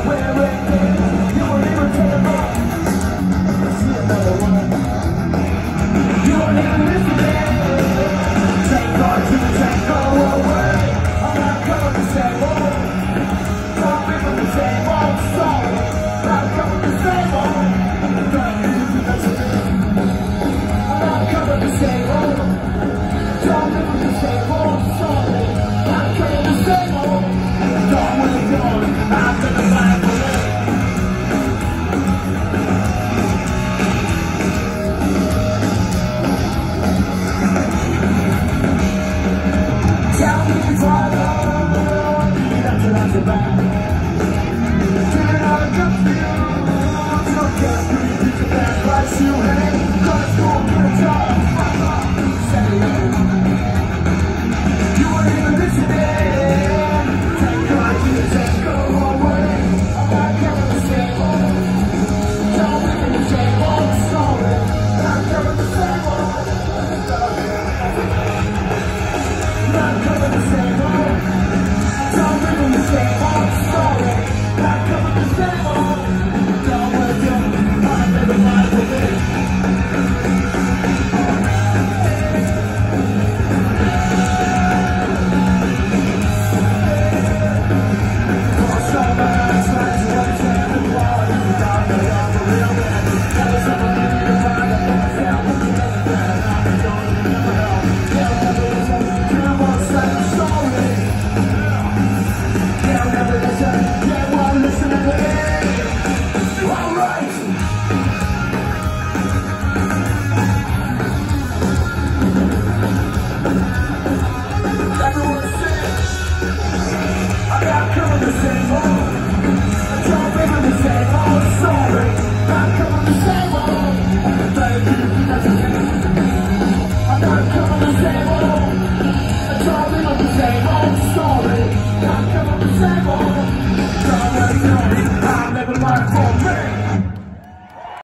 wearing Follow me, that's what I'm about Say